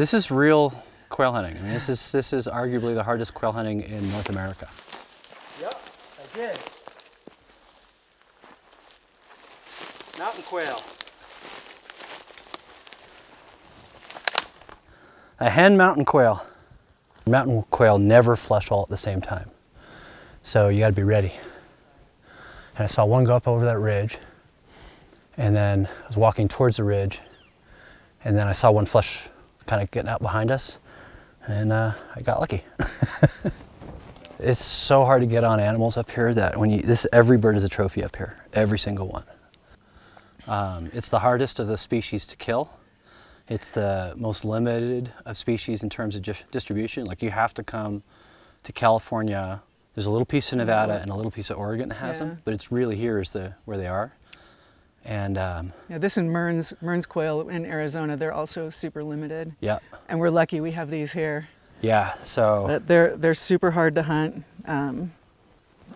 This is real quail hunting. I mean, this is this is arguably the hardest quail hunting in North America. Yep, I did. Mountain quail. A hen mountain quail. Mountain quail never flush all at the same time. So you gotta be ready. And I saw one go up over that ridge, and then I was walking towards the ridge, and then I saw one flush kind of getting out behind us, and uh, I got lucky. it's so hard to get on animals up here that when you, this, every bird is a trophy up here, every single one. Um, it's the hardest of the species to kill. It's the most limited of species in terms of distribution. Like you have to come to California. There's a little piece of Nevada and a little piece of Oregon that has yeah. them, but it's really here is the where they are. And um, yeah, this and Mern's Mearns quail in Arizona, they're also super limited. Yeah. And we're lucky we have these here. Yeah. So but they're they're super hard to hunt. Um,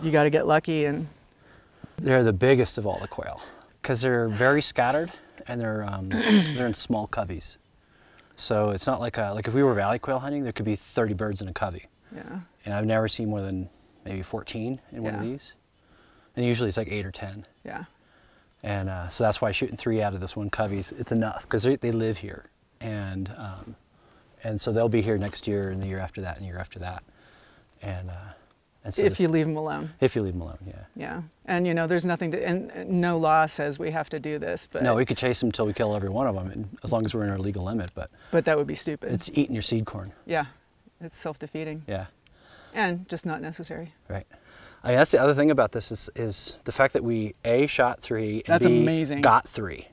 you got to get lucky and. They're the biggest of all the quail because they're very scattered and they're um, they're in small coveys. So it's not like a, like if we were valley quail hunting, there could be 30 birds in a covey. Yeah. And I've never seen more than maybe 14 in yeah. one of these. And usually it's like eight or 10. Yeah. And uh, so that's why shooting three out of this one covey, it's enough because they live here. And, um, and so they'll be here next year and the year after that and the year after that. And, uh, and so if you leave them alone. If you leave them alone, yeah. Yeah, and you know, there's nothing to, and no law says we have to do this, but. No, we could chase them until we kill every one of them, and as long as we're in our legal limit, but. But that would be stupid. It's eating your seed corn. Yeah, it's self-defeating. Yeah. And just not necessary. Right. I mean, that's the other thing about this is, is the fact that we A, shot three, and that's B, amazing. got three.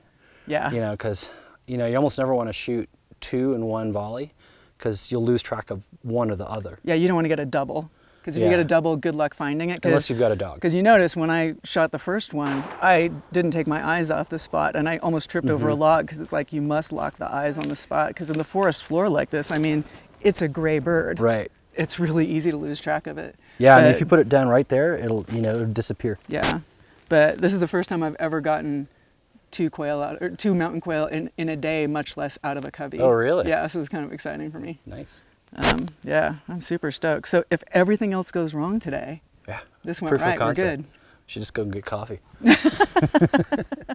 Yeah. You know, because, you know, you almost never want to shoot two in one volley because you'll lose track of one or the other. Yeah, you don't want to get a double. Because if yeah. you get a double, good luck finding it. Unless you've got a dog. Because you notice when I shot the first one, I didn't take my eyes off the spot and I almost tripped mm -hmm. over a mm-hmm. log because it's like you must lock the eyes on the spot. Because in the forest floor like this, I mean, it's a gray bird. Right. It's really easy to lose track of it. Yeah, but, and if you put it down right there, it'll, you know, it'll disappear. Yeah. But this is the first time I've ever gotten two quail out, or two mountain quail in, in a day, much less out of a covey. Oh, really? Yeah, so it's kind of exciting for me. Nice. Um, yeah, I'm super stoked. So if everything else goes wrong today, yeah, this went right. We're good. Should just go and get coffee.